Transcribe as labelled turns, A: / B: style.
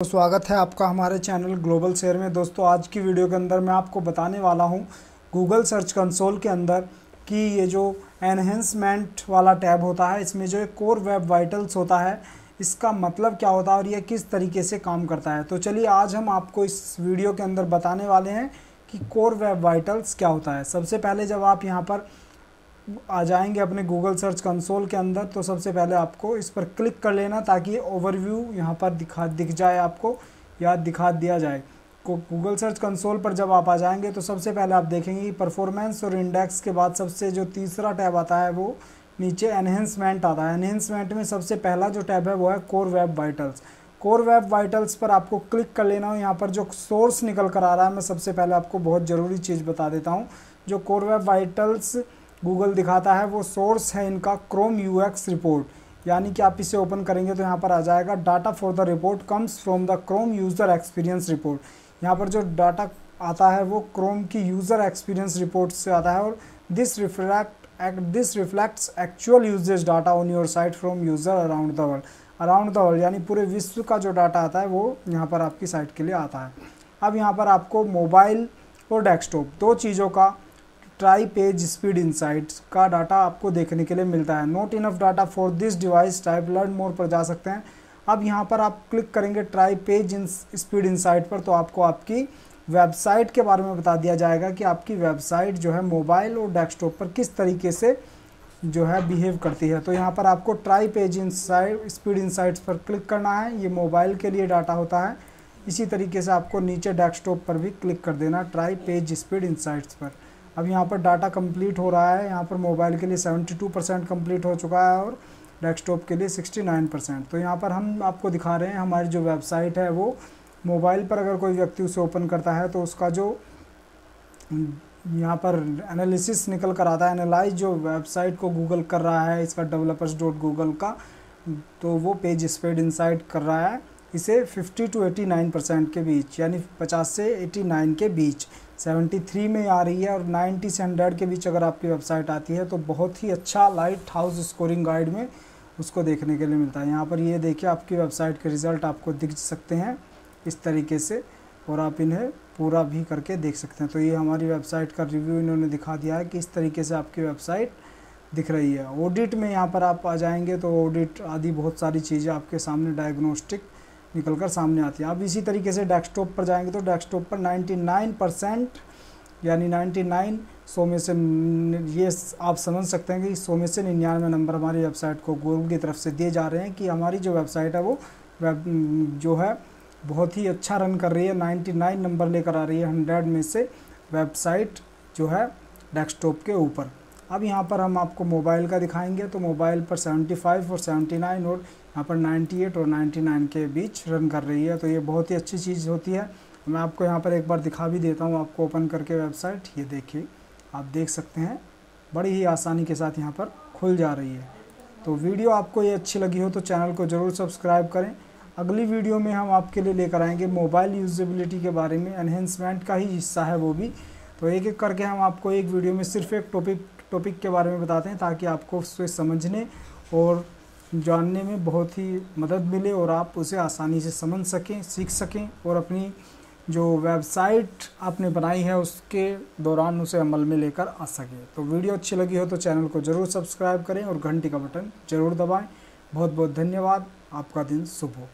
A: तो स्वागत है आपका हमारे चैनल ग्लोबल शेयर में। दोस्तों, आज की वीडियो के अंदर मैं आपको बताने वाला हूँ गूगल सर्च कंसोल के अंदर कि ये जो एनहेंसमेंट वाला टैब होता है, इसमें जो एक कोर वेब वाइटल्स होता है, इसका मतलब क्या होता है और ये किस तरीके से काम करता है। तो चलिए, आज हम आपको इस वीडियो के अंदर बताने वाले हैं कि कोर वेब वाइटल्स क्या होता है। सबसे पहले जब आप यहाँ पर आ जाएँगे अपने गूगल सर्च कंसोल के अंदर तो सबसे पहले आपको इस पर क्लिक कर लेना ताकि ओवरव्यू यहाँ पर दिखा, दिख जाए आपको या दिखा दिया जाए। को गूगल सर्च कंसोल पर जब आप आ जाएँगे तो सबसे पहले आप देखेंगे कि परफॉर्मेंस और इंडेक्स के बाद सबसे जो तीसरा टैब आता है, वो नीचे एनहेंसमेंट आता है। एनहेंसमेंट में सबसे पहला जो टैब है, वो है core web vitals core web vitals पर आपको क्लिक कर लेना हो यहाँ पर जो सोर्स निकल कर आ रहा है, मैं सबसे पहले आपको बहुत ज़रूरी चीज़ बता देता हूँ। जो कोर वेब वाइटल्स गूगल दिखाता है, वो सोर्स है इनका क्रोम यूएक्स रिपोर्ट यानी कि आप इसे ओपन करेंगे तो यहाँ पर आ जाएगा data for the report comes from the Chrome user experience report यहाँ पर जो डाटा आता है, वो क्रोम की यूज़र एक्सपीरियंस रिपोर्ट से आता है और this reflect this reflects actual usage data on your site from user around the world around the world यानी पूरे विश्व का जो डाटा आता है, वो यहाँ पर आपकी साइट के लिए आता है। अब यहाँ पर आपको मोबाइल और डेस्कटॉप दो चीज़ों का ट्राई पेज स्पीड इंसाइट्स का डाटा आपको देखने के लिए मिलता है। Not enough data for this device type learn more पर जा सकते हैं। अब यहाँ पर आप क्लिक करेंगे ट्राई पेज स्पीड इंसाइट पर तो आपको आपकी वेबसाइट के बारे में बता दिया जाएगा कि आपकी वेबसाइट जो है मोबाइल और डेस्कटॉप पर किस तरीके से जो है बिहेव करती है। तो यहाँ पर आपको try page insight speed insights पर क्लिक करना है। ये मोबाइल के लिए डाटा होता है। इसी तरीके से आपको नीचे डेस्कटॉप पर भी क्लिक कर देना ट्राई पेज स्पीड इंसाइट्स पर। अब यहाँ पर डाटा कंप्लीट हो रहा है। यहाँ पर मोबाइल के लिए 72 परसेंट कंप्लीट हो चुका है और डेस्कटॉप के लिए 69 परसेंट तो यहाँ पर हम आपको दिखा रहे हैं, हमारी जो वेबसाइट है वो मोबाइल पर अगर कोई व्यक्ति उसे ओपन करता है तो उसका जो यहाँ पर एनालिसिस निकल कर आता है एनालाइज जो वेबसाइट को गूगल कर रहा है, इसका डेवलपर्स डॉट गूगल का तो वो पेज स्पेड इंसाइट कर रहा है। इसे 50 टू 89 परसेंट के बीच, यानी 50 से 89 के बीच 73 में आ रही है और 90 से 100 के बीच अगर आपकी वेबसाइट आती है तो बहुत ही अच्छा लाइट हाउस स्कोरिंग गाइड में उसको देखने के लिए मिलता है। यहाँ पर ये देखिए, आपकी वेबसाइट के रिज़ल्ट आपको दिख सकते हैं इस तरीके से, और आप इन्हें पूरा भी करके देख सकते हैं। तो ये हमारी वेबसाइट का रिव्यू इन्होंने दिखा दिया है कि इस तरीके से आपकी वेबसाइट दिख रही है। ऑडिट में यहाँ पर आप आ जाएँगे तो ऑडिट आदि बहुत सारी चीज़ें आपके सामने डायग्नोस्टिक निकल कर सामने आती है। अब इसी तरीके से डेस्कटॉप पर जाएँगे तो डेस्कटॉप पर 99 परसेंट यानी 99 सौ में से ये आप समझ सकते हैं कि सौ में से निन्यानवे नंबर हमारी वेबसाइट को गूगल की तरफ़ से दिए जा रहे हैं कि हमारी जो वेबसाइट है वो वेब जो है बहुत ही अच्छा रन कर रही है। 99 नंबर लेकर आ रही है हंड्रेड में से वेबसाइट जो है डेस्कटॉप के ऊपर। अब यहाँ पर हम आपको मोबाइल का दिखाएँगे तो मोबाइल पर 75 और 79 और यहाँ पर 98 और 99 के बीच रन कर रही है तो ये बहुत ही अच्छी चीज़ होती है। मैं आपको यहाँ पर एक बार दिखा भी देता हूँ, आपको ओपन करके वेबसाइट, ये देखिए, आप देख सकते हैं, बड़ी ही आसानी के साथ यहाँ पर खुल जा रही है। तो वीडियो आपको ये अच्छी लगी हो तो चैनल को ज़रूर सब्सक्राइब करें। अगली वीडियो में हम आपके लिए लेकर आएँगे मोबाइल यूजेबिलिटी के बारे में, एनहेंसमेंट का ही हिस्सा है वो भी। तो एक एक करके हम आपको एक वीडियो में सिर्फ़ एक टॉपिक टॉपिक के बारे में बताते हैं ताकि आपको उसे समझने और जानने में बहुत ही मदद मिले और आप उसे आसानी से समझ सकें, सीख सकें और अपनी जो वेबसाइट आपने बनाई है उसके दौरान उसे अमल में लेकर आ सके। तो वीडियो अच्छी लगी हो तो चैनल को ज़रूर सब्सक्राइब करें और घंटी का बटन ज़रूर दबाएँ। बहुत बहुत धन्यवाद। आपका दिन शुभ हो।